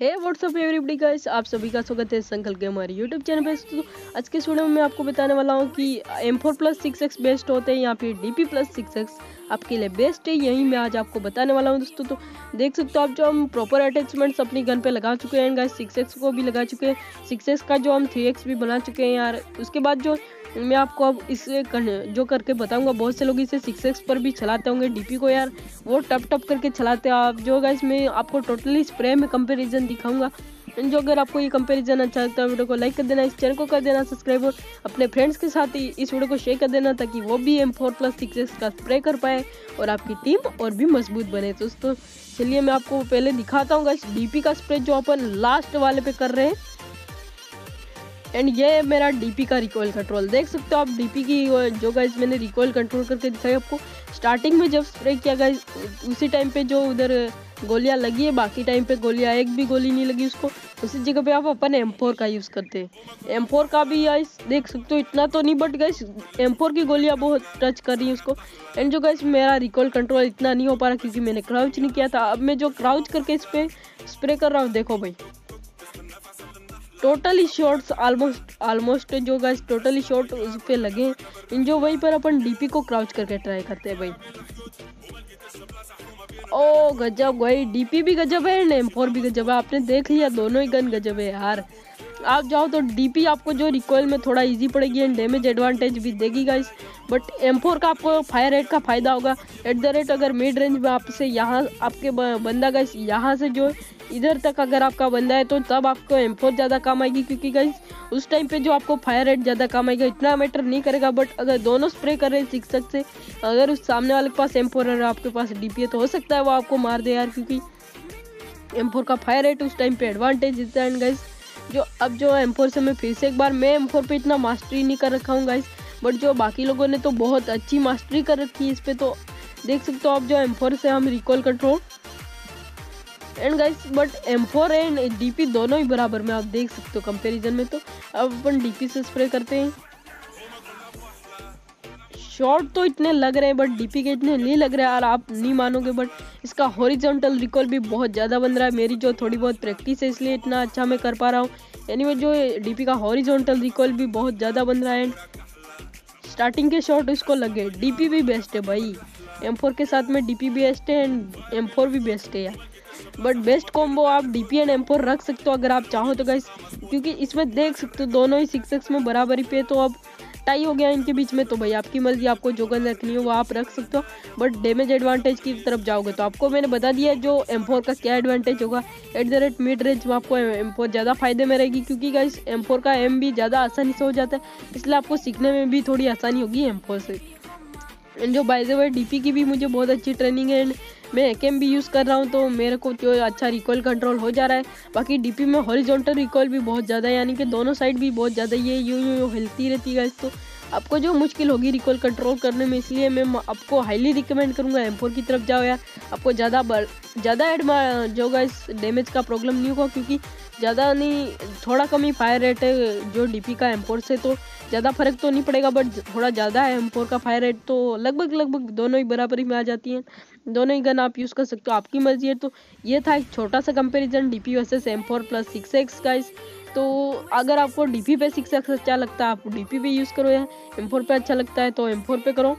हे WhatsApp everybody guys आप सभी का स्वागत है संकल्प के हमारे यूट्यूब चैनल पे। तो आज के वीडियो में मैं आपको बताने वाला हूँ कि M four plus six X best होते हैं या फिर D P plus six X आपके लिए बेस्ट है। यही मैं आज आपको बताने वाला हूँ दोस्तों। तो देख सकते हो आप जो हम प्रॉपर अटैचमेंट्स अपनी गन पे लगा चुके हैं गाइस सिक्स एक्स को भी लगा चुके हैं। सिक्स एक्स का जो हम थ्री एक्स भी बना चुके हैं यार। उसके बाद जो मैं आपको अब इसे जो करके बताऊँगा, बहुत से लोग इसे सिक्स एक्स पर भी चलाते होंगे डीपी को यार, वो टप टप करके चलाते हैं आप, जो गाइस मैं आपको टोटली स्प्रे में कंपैरिजन दिखाऊँगा। जो अगर आपको ये कंपैरिजन अच्छा लगता है, वीडियो को लाइक कर देना, इस चैनल को कर देना सब्सक्राइब और अपने फ्रेंड्स के साथ ही इस वीडियो को शेयर कर देना, ताकि वो भी M four plus six X का स्प्रे कर पाए और आपकी टीम और भी मज़बूत बने। दोस्तों, चलिए मैं आपको पहले दिखाता हूँ गाइस डीपी का स्प्रे जो अपन लास्ट वाले पे कर रहे हैं। एंड ये है मेरा डीपी का रिकॉयल कंट्रोल देख सकते हो आप डीपी की जो गाइस मैंने रिकॉयल कंट्रोल करके दिखाई आपको. स्टार्टिंग में जब स्प्रे किया गाइस उसी टाइम पे जो उधर गोलियाँ लगी है, बाकी टाइम पे गोलियाँ, एक भी गोली नहीं लगी उसको. उसी जगह पे आप अपन एम फोर का यूज़ करते हैं. एम फोर का भी गाइस देख सकते हो इतना तो नहीं बट गाइस एम फोर की गोलियाँ बहुत टच कर रही है उसको. एंड जो गाइस मेरा रिकॉल कंट्रोल इतना नहीं हो पा रहा क्योंकि मैंने क्राउच नहीं किया था. अब मैं जो क्राउच करके इस पर स्प्रे कर रहा हूँ, देखो भाई. टोटली शॉट्स ऑलमोस्ट ऑलमोस्ट जो गाइस टोटली शॉर्ट उस पर लगे इन जो वहीं पर अपन डीपी को क्राउच करके ट्राई करते हैं भाई। ओ गजब भाई डीपी भी गजब है एम फोर भी गजब है। आपने देख लिया, दोनों ही गन गजब है यार। आप जाओ तो डीपी आपको जो रिकॉयल में थोड़ा इजी पड़ेगी एंड डैमेज एडवांटेज भी देगी गाइस बट एम का आपको फायर रेट का फ़ायदा होगा. एट द रेट अगर मिड रेंज में आपसे यहाँ, आपके बंदा गाइस यहाँ से जो इधर तक अगर आपका बंदा है तो तब आपको एम ज़्यादा काम आएगी, क्योंकि गाइस उस टाइम पे जो आपको फायर रेट ज़्यादा काम आएगा, इतना मैटर नहीं करेगा. बट अगर दोनों स्प्रे कर रहे हैं सिक्स से, अगर उस सामने वाले के पास एम फोर है आपके पास डीपी है तो हो सकता है वो आपको मार दे यार, क्योंकि एम का फायर रेट उस टाइम पे एडवांटेज देता है गाइस जो अब जो एम फोर से मैं फिर से एक बार, मैं एम फोर पर इतना मास्टरी नहीं कर रखा हूँ गाइस बट जो बाकी लोगों ने तो बहुत अच्छी मास्टरी कर रखी है इस पर तो देख सकते हो आप जो एम फोर से हम recoil control and guys but M four and DP दोनों ही बराबर में आप देख सकते हो कंपेरिजन में तो. अब अपन डीपी से स्प्रे करते हैं. शॉर्ट तो इतने लग रहे हैं बट डीपी के इतने नहीं लग रहे हैं, और आप नहीं मानोगे बट इसका हॉरिजॉन्टल रिकॉल भी बहुत ज़्यादा बन रहा है। मेरी जो थोड़ी बहुत प्रैक्टिस है, इसलिए इतना अच्छा मैं कर पा रहा हूँ। एनीवे जो डीपी का हॉरिजॉन्टल रिकॉल भी बहुत ज़्यादा बन रहा है स्टार्टिंग के शॉट इसको लगे। डीपी भी बेस्ट है भाई। एम के साथ में डीपी बेस्ट है एंड एम भी बेस्ट है यार। बट बेस्ट कॉम्बो आप D P and M four रख सकते हो, अगर आप चाहो तो गाइस क्योंकि इसमें देख सकते हो, दोनों ही सिक्स में बराबरी पे तो अब टाई हो गया इनके बीच में तो भाई आपकी मर्ज़ी, आपको जो गन रखनी हो वो आप रख सकते हो। बट डैमेज एडवांटेज की तरफ़ जाओगे तो आपको मैंने बता दिया जो एम का क्या एडवांटेज होगा। At the rate mid range में आपको एम ज़्यादा फ़ायदे में रहेगी, क्योंकि गाइस एम का एम भी ज़्यादा आसानी से हो जाता है। इसलिए आपको सीखने में भी थोड़ी आसानी होगी एम से। एंड जो बाइजे वाई डी की भी मुझे बहुत अच्छी ट्रेनिंग है एंड मैं एकेम भी यूज़ कर रहा हूँ तो मेरे को जो अच्छा रिकॉल कंट्रोल हो जा रहा है। बाकी डीपी में हॉरिजॉन्टल रिकॉल भी बहुत ज़्यादा है, यानी कि दोनों साइड भी बहुत ज़्यादा ये यूँ यूँ हिलती रहती है तो आपको जो मुश्किल होगी रिकॉल कंट्रोल करने में, इसलिए मैं आपको हाईली रिकमेंड करूँगा एम की तरफ़ जाओ यार। आपको ज़्यादा ज़्यादा एड जो इस डैमेज का प्रॉब्लम नहीं होगा, क्योंकि ज़्यादा नहीं, थोड़ा कम ही फायर रेट है जो डीपी का एम से तो ज़्यादा फ़र्क तो नहीं पड़ेगा बट थोड़ा ज़्यादा है एम का फायर रेट तो लगभग लगभग दोनों ही बराबरी में आ जाती हैं। दोनों ही गन आप यूज़ कर सकते हो। आपकी मर्ज़ी है। तो ये था एक छोटा सा comparison D P versus M four plus six X का इस तो अगर आपको डी पी पे सिक्स एक्स अच्छा लगता है, आप डी पी पे यूज़ करो। या एम फोर पे अच्छा लगता है तो एम फोर पे करो।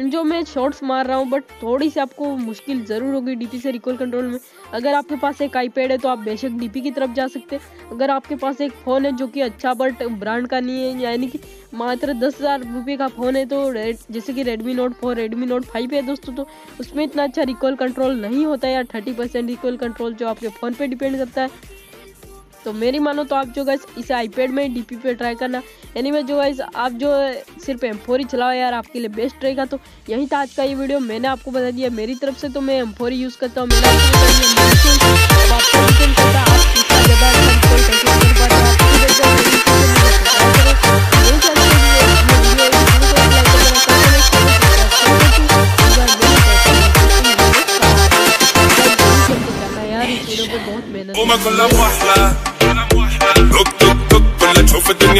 जो मैं शॉट्स मार रहा हूँ बट थोड़ी सी आपको मुश्किल ज़रूर होगी डीपी से रिकॉल कंट्रोल में। अगर आपके पास एक आईपैड है तो आप बेशक डीपी की तरफ़ जा सकते हैं। अगर आपके पास एक फ़ोन है जो कि अच्छा बट ब्रांड का नहीं है, यानी कि मात्र दस हज़ार रुपये का फ़ोन है तो जैसे कि Redmi note four Redmi note five है दोस्तों तो उसमें इतना अच्छा रिकॉल कंट्रोल नहीं होता है या थर्टी परसेंट रिकॉल कंट्रोल जो आपके फ़ोन पर डिपेंड करता है। तो मेरी मानो तो आप जो गैस इसे आईपैड में डीपी पे ट्राई करना एनी जो गैस आप जो सिर्फ़ एम फोर ही चलाओ यार आपके लिए बेस्ट रहेगा तो यही था आज का ये वीडियो मैंने आपको बता दिया मेरी तरफ़ से तो मैं एम फोर ही यूज़ करता हूँ मेरा बहुत मेहनत